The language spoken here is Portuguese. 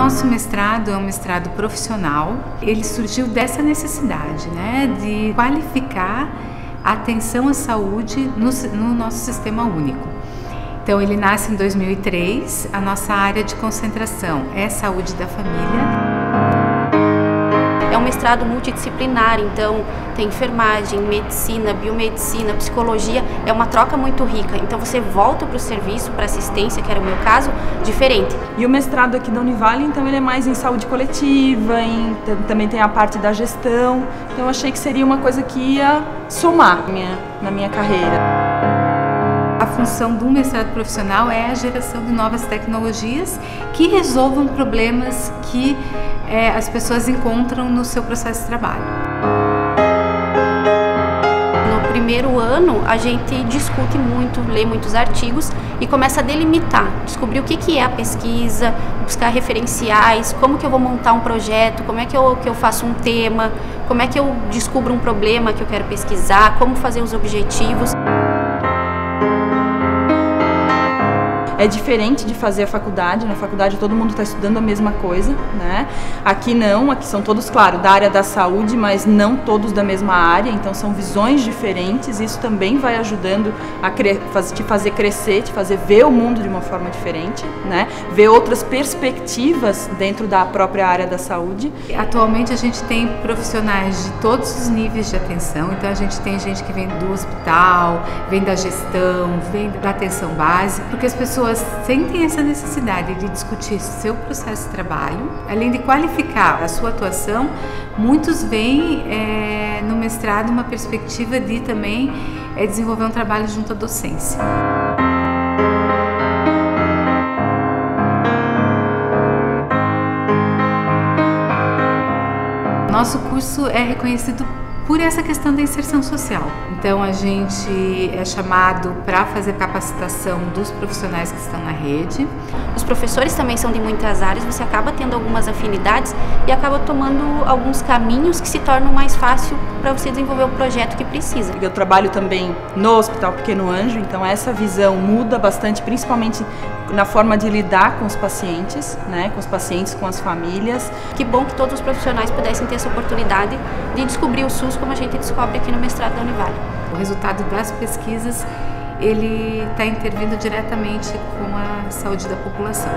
nosso mestrado é um mestrado profissional. Ele surgiu dessa necessidade, né, de qualificar a atenção à saúde no, no nosso sistema único. Então, ele nasce em 2003. A nossa área de concentração é saúde da família um mestrado multidisciplinar, então tem enfermagem, medicina, biomedicina, psicologia, é uma troca muito rica. Então você volta para o serviço, para assistência, que era o meu caso, diferente. E o mestrado aqui da Univale, então ele é mais em saúde coletiva, em, também tem a parte da gestão. Então eu achei que seria uma coisa que ia somar minha, na minha carreira. A função do mestrado profissional é a geração de novas tecnologias que resolvam problemas que é, as pessoas encontram no seu processo de trabalho. Primeiro ano, a gente discute muito, lê muitos artigos e começa a delimitar, descobrir o que, que é a pesquisa, buscar referenciais, como que eu vou montar um projeto, como é que eu, que eu faço um tema, como é que eu descubro um problema que eu quero pesquisar, como fazer os objetivos. É diferente de fazer a faculdade. Na faculdade todo mundo está estudando a mesma coisa, né? Aqui não, aqui são todos, claro, da área da saúde, mas não todos da mesma área, então são visões diferentes. Isso também vai ajudando a te fazer crescer, te fazer ver o mundo de uma forma diferente, né? Ver outras perspectivas dentro da própria área da saúde. Atualmente a gente tem profissionais de todos os níveis de atenção, então a gente tem gente que vem do hospital, vem da gestão, vem da atenção básica, porque as pessoas pessoas sentem essa necessidade de discutir seu processo de trabalho, além de qualificar a sua atuação, muitos veem é, no mestrado uma perspectiva de também é, desenvolver um trabalho junto à docência. Nosso curso é reconhecido por essa questão da inserção social. Então a gente é chamado para fazer capacitação dos profissionais que estão na rede. Os professores também são de muitas áreas, você acaba tendo algumas afinidades e acaba tomando alguns caminhos que se tornam mais fácil para você desenvolver o projeto que precisa. Eu trabalho também no Hospital Pequeno Anjo, então essa visão muda bastante, principalmente na forma de lidar com os pacientes, né, com os pacientes, com as famílias. Que bom que todos os profissionais pudessem ter essa oportunidade de descobrir o SUS como a gente descobre aqui no mestrado da Univale. O resultado das pesquisas ele está intervindo diretamente com a saúde da população.